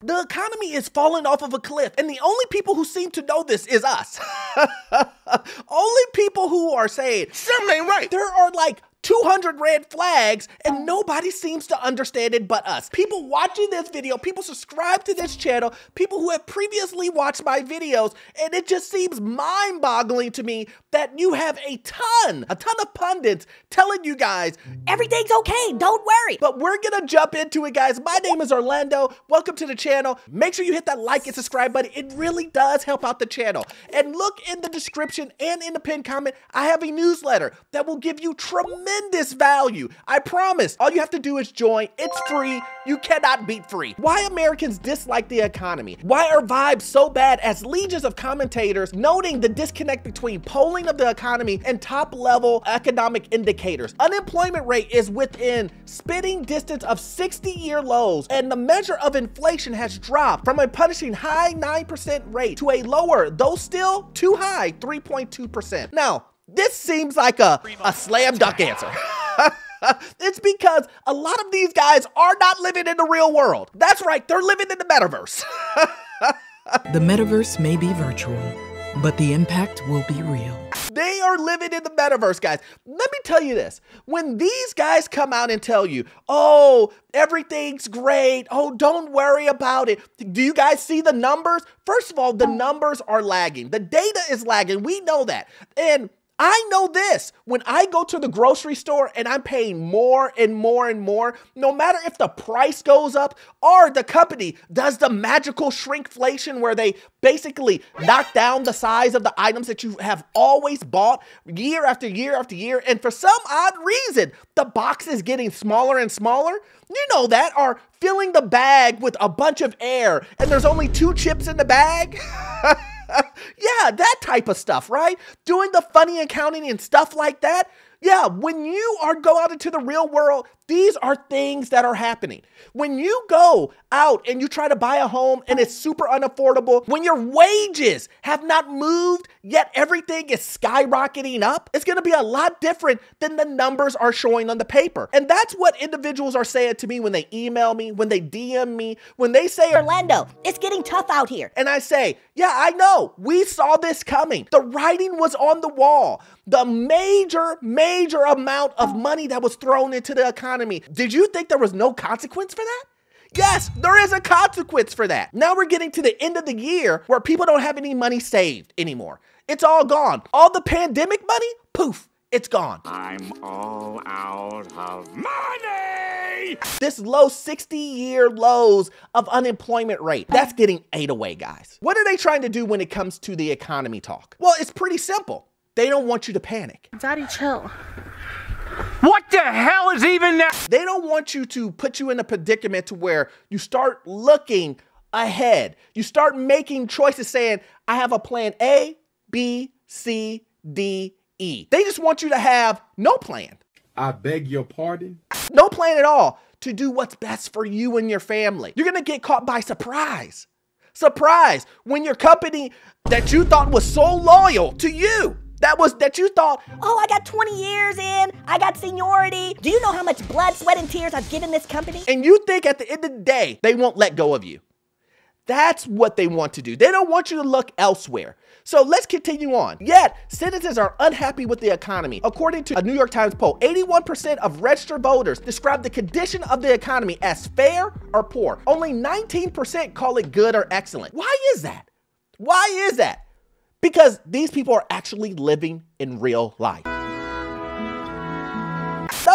The economy is falling off of a cliff, and the only people who seem to know this is us. only people who are saying, Something ain't right. there are like 200 red flags and oh. nobody seems to understand it but us. People watching this video, people subscribe to this channel, people who have previously watched my videos, and it just seems mind boggling to me that you have a ton, a ton of pundits telling you guys Everything's okay. Don't worry. but we're gonna jump into it, guys. My name is Orlando. Welcome to the channel. Make sure you hit that like and subscribe button. It really does help out the channel. And look in the description and in the pinned comment, I have a newsletter that will give you tremendous value. I promise. All you have to do is join. It's free. You cannot beat free. Why Americans dislike the economy? Why are vibes so bad as legions of commentators noting the disconnect between polling of the economy and top level economic indicators? Unemployment rate is within spitting distance of 60 year lows, and the measure of inflation has dropped from a punishing high 9% rate to a lower, though still too high, 3.2%. Now, this seems like a, a slam dunk answer. it's because a lot of these guys are not living in the real world. That's right, they're living in the metaverse. The metaverse may be virtual, but the impact will be real. They are living in the metaverse, guys. Let me tell you this. When these guys come out and tell you, oh, everything's great. Oh, don't worry about it. Do you guys see the numbers? First of all, the numbers are lagging. The data is lagging. We know that. And I know this. When I go to the grocery store and I'm paying more and more and more, no matter if the price goes up or the company does the magical shrinkflation where they basically knock down the size of the items that you have always bought year after year after year, and for some odd reason, the box is getting smaller and smaller. You know that, or filling the bag with a bunch of air and there's only two chips in the bag. yeah, that type of stuff, right? Doing the funny accounting and stuff like that. Yeah, when you are go out into the real world, these are things that are happening. When you go out and you try to buy a home and it's super unaffordable, when your wages have not moved, yet everything is skyrocketing up, it's gonna be a lot different than the numbers are showing on the paper. And that's what individuals are saying to me when they email me, when they DM me, when they say, Orlando, it's getting tough out here. and I say, yeah, I know. We saw this coming. The writing was on the wall. The major, major amount of money that was thrown into the economy. Did you think there was no consequence for that? Yes, there is a consequence for that. Now we're getting to the end of the year where people don't have any money saved anymore. It's all gone. All the pandemic money, poof, it's gone. I'm all out of money. This low 60 year lows of unemployment rate, that's getting ate away, guys. What are they trying to do when it comes to the economy talk? Well, it's pretty simple. They don't want you to panic. Daddy, chill. What the hell is even that? They don't want you to put you in a predicament to where you start looking ahead. You start making choices saying, I have a plan A, B, C, D, E. They just want you to have no plan. I beg your pardon? No plan at all to do what's best for you and your family. You're gonna get caught by surprise. Surprise when your company that you thought was so loyal to you, that was that you thought, Oh, I got 20 years in. I got seniority. Do you know how much blood, sweat, and tears I've given this company? and you think at the end of the day they won't let go of you. That's what they want to do. They don't want you to look elsewhere. So let's continue on. Yet, citizens are unhappy with the economy. According to a New York Times poll, 81% of registered voters describe the condition of the economy as fair or poor. Only 19% call it good or excellent. Why is that? Why is that? Because these people are actually living in real life.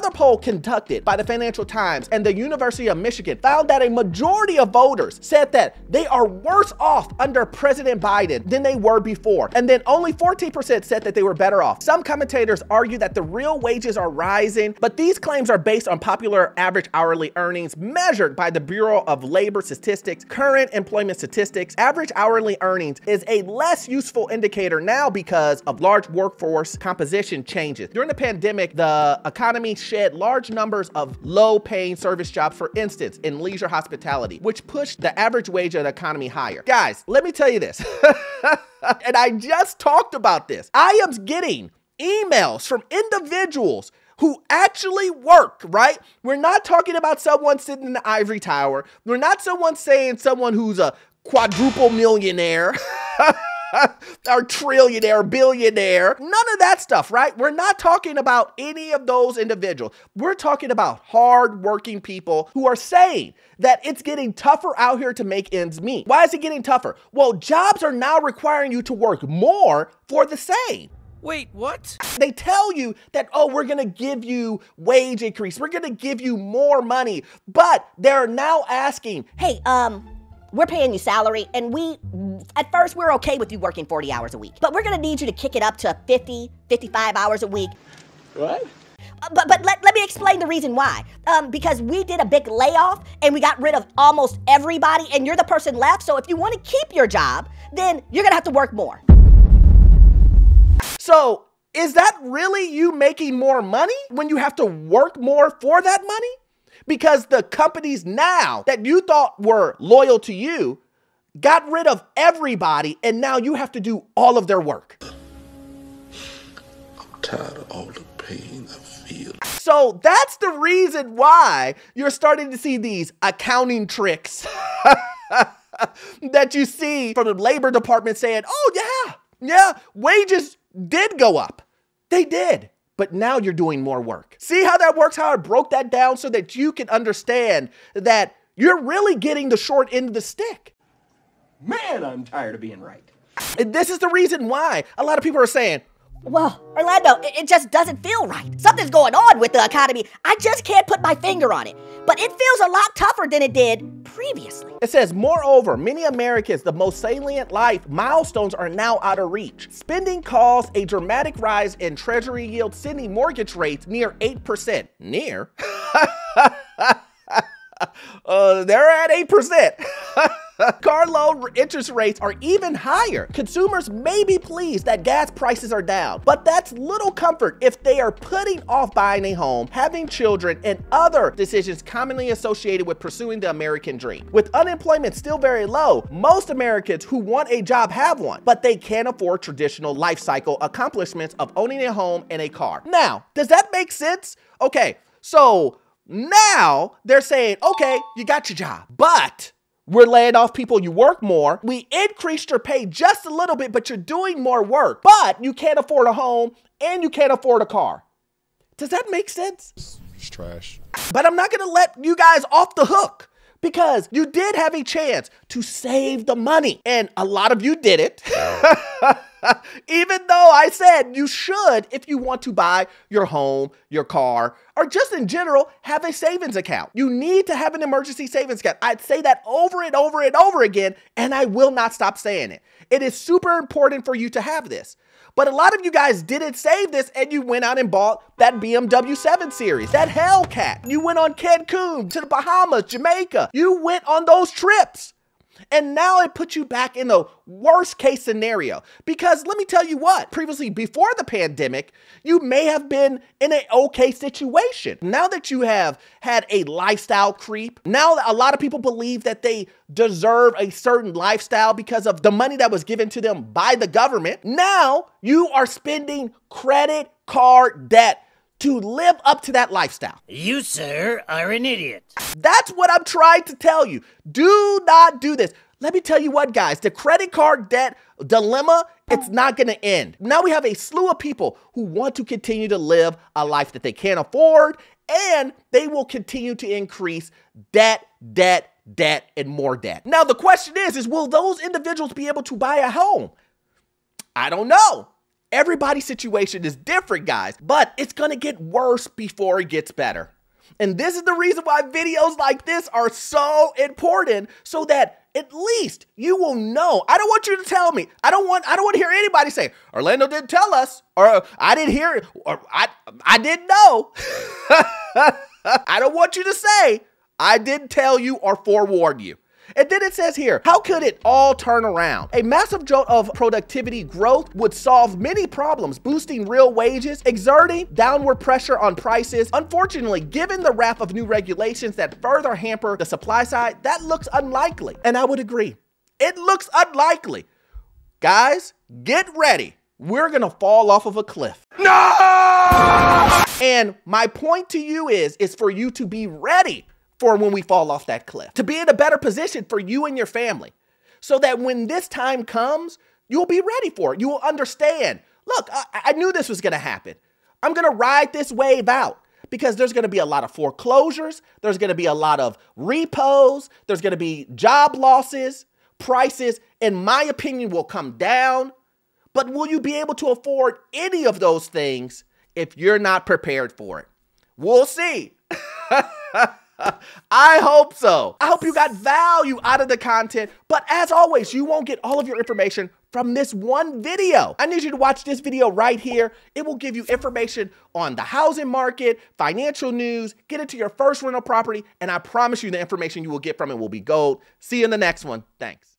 Another poll conducted by the Financial Times and the University of Michigan found that a majority of voters said that they are worse off under President Biden than they were before. And then only 14% said that they were better off. Some commentators argue that the real wages are rising, but these claims are based on popular average hourly earnings measured by the Bureau of Labor Statistics, current employment statistics. Average hourly earnings is a less useful indicator now because of large workforce composition changes. During the pandemic, the economy shed large numbers of low paying service jobs, for instance, in leisure hospitality, which pushed the average wage of the economy higher. Guys, let me tell you this. and I just talked about this. I am getting emails from individuals who actually work, right? We're not talking about someone sitting in the ivory tower. We're not someone saying someone who's a quadruple millionaire. or trillionaire, billionaire, none of that stuff, right? We're not talking about any of those individuals. We're talking about hardworking people who are saying that it's getting tougher out here to make ends meet. Why is it getting tougher? Well, jobs are now requiring you to work more for the same. Wait, what? They tell you that, oh, we're gonna give you wage increase, we're gonna give you more money, but they're now asking, Hey, um, we're paying you salary, and we, at first, we're okay with you working 40 hours a week. But we're gonna need you to kick it up to 50, 55 hours a week. what? Uh, But, but let, let me explain the reason why. Um, because we did a big layoff and we got rid of almost everybody, and you're the person left. So if you want to keep your job, then you're gonna have to work more. So, is that really you making more money when you have to work more for that money? Because the companies now that you thought were loyal to you got rid of everybody and now you have to do all of their work. I'm tired of all the pain I feel. So that's the reason why you're starting to see these accounting tricks that you see from the labor department saying, oh, yeah, yeah, wages did go up. They did. But now you're doing more work. See how that works? How I broke that down so that you can understand that you're really getting the short end of the stick. Man, I'm tired of being right. And this is the reason why a lot of people are saying, Well, Orlando, it, it just doesn't feel right. Something's going on with the economy. I just can't put my finger on it. But it feels a lot tougher than it did previously. It says, moreover, many Americans, the most salient life milestones are now out of reach. Spending caused a dramatic rise in treasury yield, sending mortgage rates near 8%. Near? uh, they're at 8%. Car loan interest rates are even higher. Consumers may be pleased that gas prices are down, but that's little comfort if they are putting off buying a home, having children, and other decisions commonly associated with pursuing the American dream. With unemployment still very low, most Americans who want a job have one, but they can't afford traditional life cycle accomplishments of owning a home and a car. Now, does that make sense? Okay, so now they're saying, okay, you got your job, but we're laying off people, you work more. We increased your pay just a little bit, but you're doing more work. But you can't afford a home and you can't afford a car. Does that make sense? It's trash. But I'm not gonna let you guys off the hook because you did have a chance to save the money. And a lot of you did it. Even though I said you should, if you want to buy your home, your car, or just in general, have a savings account. You need to have an emergency savings account. I'd say that over and over and over again, and I will not stop saying it. It is super important for you to have this. But a lot of you guys didn't save this and you went out and bought that BMW 7 Series, that Hellcat. You went on Cancun, to the Bahamas, Jamaica. You went on those trips. And now it puts you back in the worst case scenario. Because let me tell you what, previously, before the pandemic, you may have been in an okay situation. Now that you have had a lifestyle creep, now a lot of people believe that they deserve a certain lifestyle because of the money that was given to them by the government. Now you are spending credit card debt to live up to that lifestyle. You, sir, are an idiot. That's what I'm trying to tell you. Do not do this. Let me tell you what, guys, the credit card debt dilemma, it's not gonna end. Now we have a slew of people who want to continue to live a life that they can't afford, and they will continue to increase debt, debt, debt, and more debt. Now the question is, is will those individuals be able to buy a home? I don't know. Everybody's situation is different, guys, but it's gonna get worse before it gets better. And this is the reason why videos like this are so important so that at least you will know. I don't want you to tell me. I don't want I don't want to hear anybody say Orlando didn't tell us or I didn't hear it or I I didn't know. I don't want you to say I didn't tell you or forewarn you. And then it says here, how could it all turn around? A massive jolt of productivity growth would solve many problems, boosting real wages, exerting downward pressure on prices. Unfortunately, given the wrath of new regulations that further hamper the supply side, that looks unlikely. And I would agree. It looks unlikely. Guys, get ready. we're going to fall off of a cliff. No! And my point to you is is for you to be ready for when we fall off that cliff. To be in a better position for you and your family. So that when this time comes, you'll be ready for it. You will understand. Look, I, I knew this was going to happen. I'm going to ride this wave out because there's going to be a lot of foreclosures, there's going to be a lot of repos, there's going to be job losses, prices in my opinion will come down. But will you be able to afford any of those things if you're not prepared for it? We'll see. I hope so. I hope you got value out of the content. But as always, you won't get all of your information from this one video. I need you to watch this video right here. It will give you information on the housing market, financial news, get into your first rental property, and I promise you the information you will get from it will be gold. See you in the next one. Thanks.